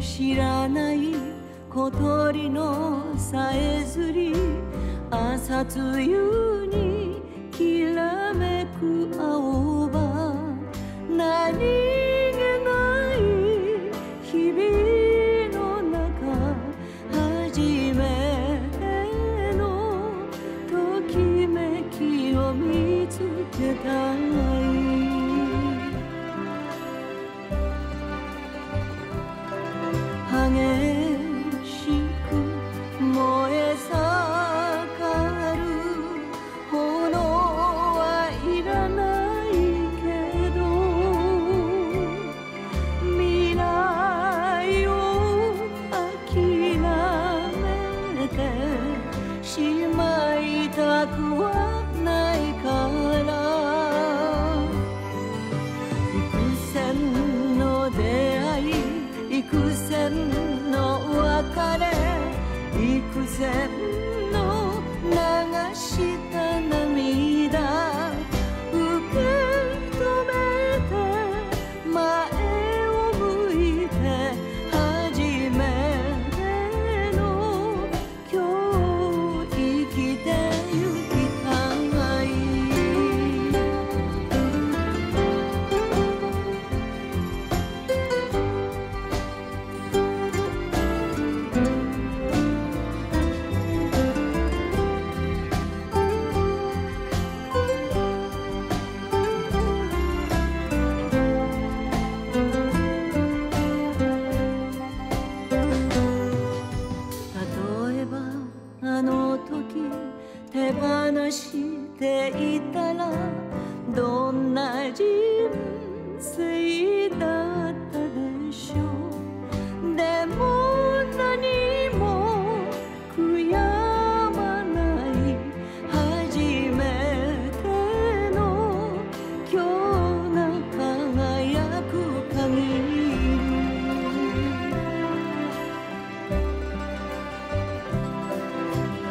知らない小鳥のさえずり朝露にきらめく青葉。何気ない日々の中初めてのときめきを見つけた。しく燃え盛る炎はいらないけど未来を諦めてしまいたくは幾千の別れ幾千の流し手放していたらどんな人生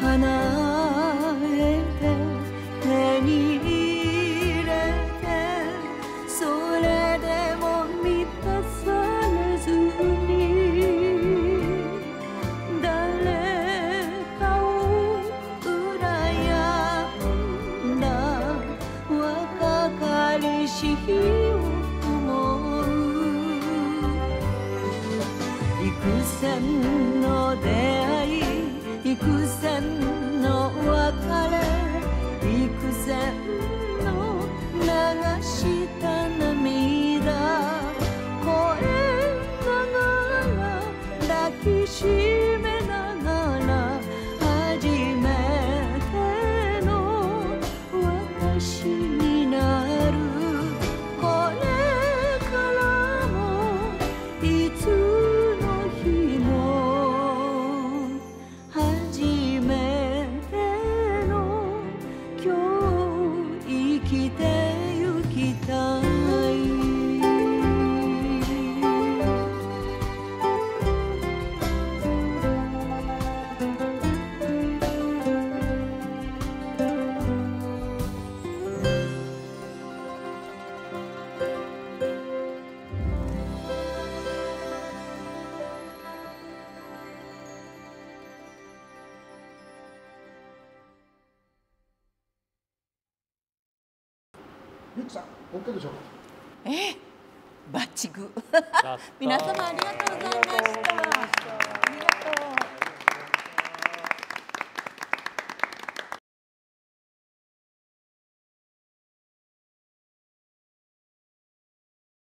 離れて手に入れてそれでも満たされずに誰かを羨んだ若かりし日を思う幾千の出会い幾千の別れ幾千ゆゆきさん OK でしょうか？ええバッチグ。皆様ありがとうございました